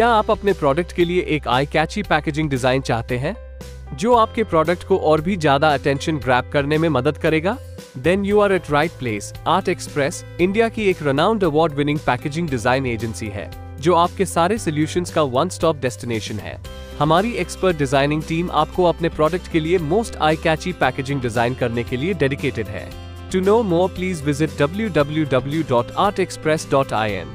क्या आप अपने प्रोडक्ट के लिए एक आई कैची पैकेजिंग डिज़ाइन चाहते हैं, जो आपके प्रोडक्ट को और भी ज़्यादा अटेंशन ग्रैप करने में मदद करेगा? Then you are at right place Art Express India की एक renowned award winning packaging design agency है, जो आपके सारे सोल्यूशंस का वन स्टॉप डेस्टिनेशन है। हमारी एक्सपर्ट डिज़ाइनिंग टीम आपको अपने प्रोडक्ट के लिए most eye catchy packaging design करने के लिए डेडिकेटेड है। To know more please visit W W W dot Art Express dot I N